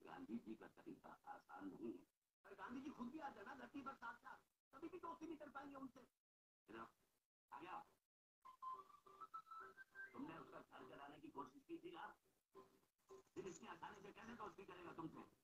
गांधी जी का तरीका आसान नहीं है अरे गांधी जी खुद भी आ जाना धरती पर साथ साथ कभी भी दोस्ती नहीं कर पाएँगे उनसे आ गया तुमने उसका घर जलाने की कोशिश की थी ना फिर इतनी आसानी से कैसे दोस्ती करेगा तुमसे?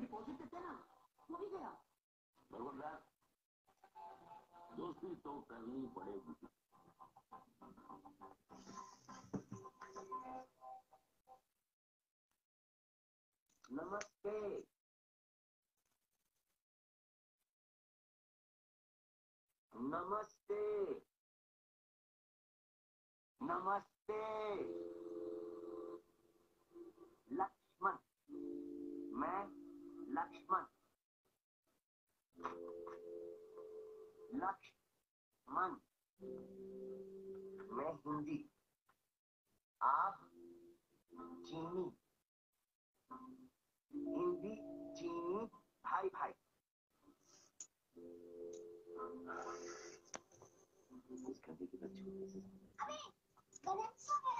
डिपॉजिट देते ना वो भी गया दोस्ती तो करनी पड़ेगी नमस्ते। नमस्ते। नमस्ते। लक्ष्मण, मैं लक्ष्मण लक्ष्मण मैं हिंदी आप चीनी हिंदी चीनी भाई भाई कभी की बच्ची समझाएँ?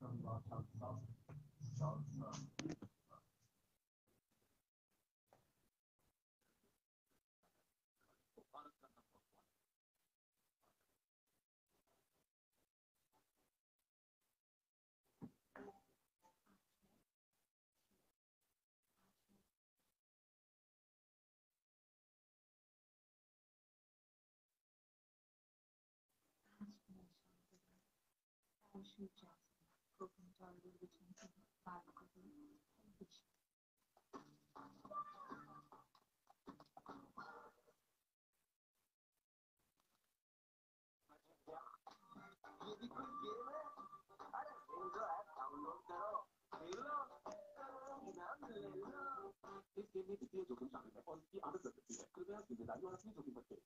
ये भी इस गेम में वित्तीय जोखिम शामिल है और इसकी आदत लग सकती है कृपया ज़िम्मेदारी और अपनी जोखिम बच्चे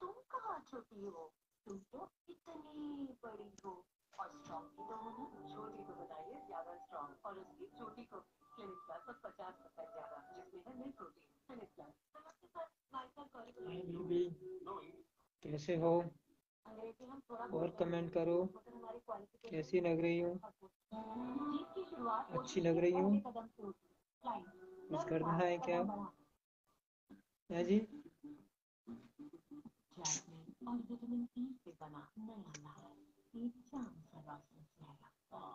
तुम कहाँ छोटी हो? तुम तो कैसे हो और कमेंट करो कैसी लग रही हूँ अच्छी लग रही हूँ? कुछ करना है क्या? है जी और विटामिन ई से बना नया सा रोशन चेहरा वाह,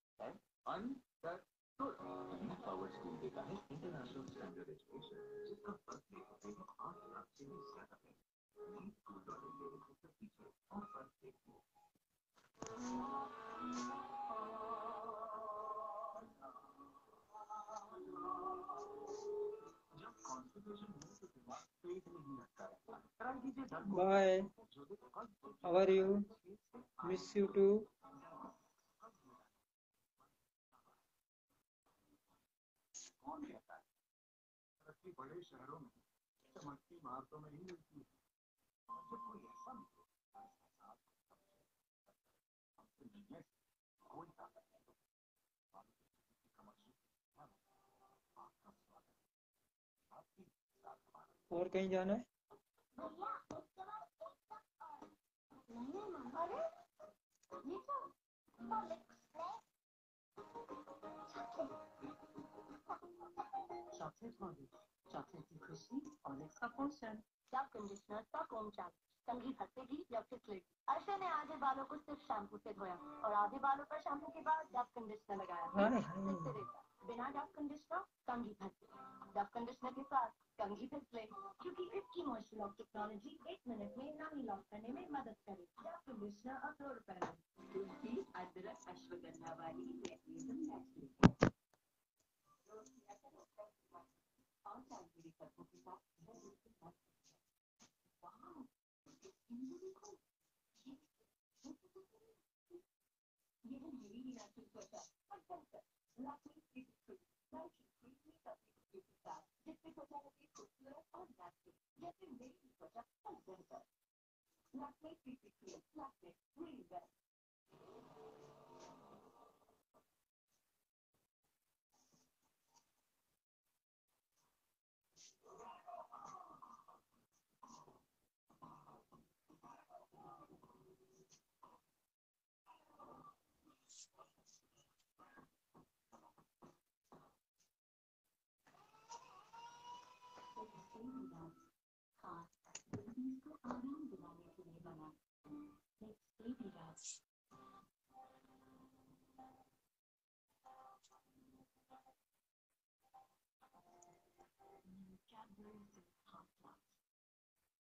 मिस यू टू कौन कहता है तरक्की बड़े शहरों में चमकती इमारतों में ही मिलती है और जब कोई ऐसा मिले कोई ताकत नहीं होती आप किसी कमर से आपका स्वागत है आपकी साथ हमारा और कहीं जाना है? की डब कंडीशनर का कोम चाक कंघी फंसेगी या फिसलेगी अर्षा ने आधे बालों को सिर्फ़ शैम्पू से धोया और आधे बालों पर शैम्पू के बाद डब कंडीशनर लगाया बिना डब कंडीशनर कंघी फंसे डब कंडीशनर के साथ कंघी क्योंकि इसकी मॉइस्चर लॉक टेक्नोलॉजी एक मिनट में नमी लॉक करने में मदद करे डब कंडीशनर अब दो रुपए में तुलसी अदरक अश्वगंधा वाली बस उसके साथ वाह इनको देखो ये है मेरी ही नेचुरल त्वचा और sensor Lakme three sixty light free makeup के साथ जिससे त्वचा लगे खूबसूरत और नेचुरल जैसे मेरी ही त्वचा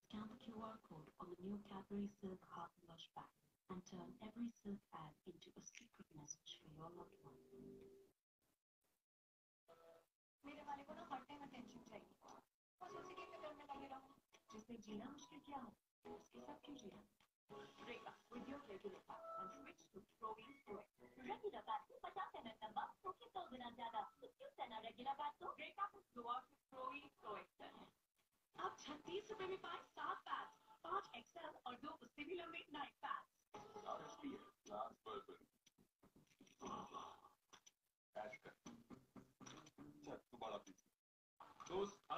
Scan the QR code on the new Cadbury Silk Hot Blush bag and turn every silk ad into a secret message for your loved one. जिसने जीना मुश्किल किया हो उसके साथ क्यों जीना Break up with your regular pack and switch to Provi Proact. Regular pack में 50 ml number तो ज़्यादा तो क्यों तो Proact अब छत्तीस रुपए में पाए सात पैक्स पाँच एक्सेल और दो उससे भी लंबे नाइट तू बड़ा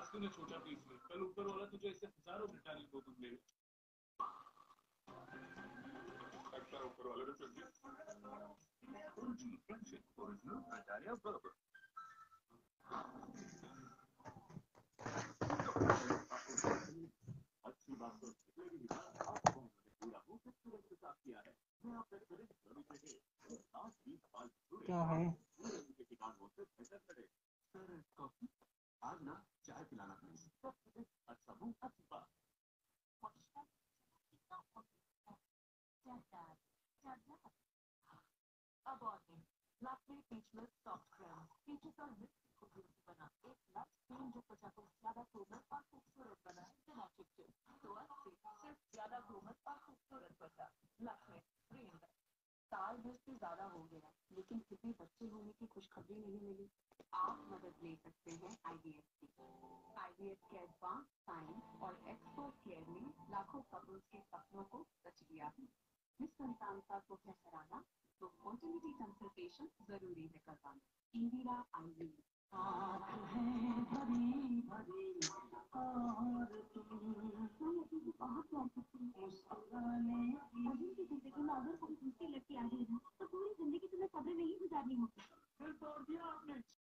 आज तूने छोटा पीस ले कल ऊपर वाला तुझे इससे हज़ारों ब्रिटानिया को तुम ले लगता ऊपर वाले ने चल दिया। Original friendship original Britannia burger अच्छी बात तो पिछले भी विभाग आपको मैंने पूरा मुँह से तुरंत के साथ किया है है? आज ना चाय पिलाना प्लीज़ अच्छा मिल्क को से बना एक लक्स क्रीम जो त्वचा को ज़्यादा कोमल और खूबसूरत बनाए बिना चिपचिप से सिर्फ़ ज़्यादा कोमल और खूबसूरत त्वचा दस से ज़्यादा हो गया लेकिन भी बच्चे होने की खुशखबरी नहीं मिली। आप मदद ले सकते हैं आईवीएफ आईवीएफ के एडवांस साइंस और एक्सपर्ट केयर ने लाखों कपल्स के सपनों को सच दिया है। निसंतानता को फहराना तो फर्टिलिटी कंसल्टेशन ज़रूरी है करवाना। इंदिरा आईवी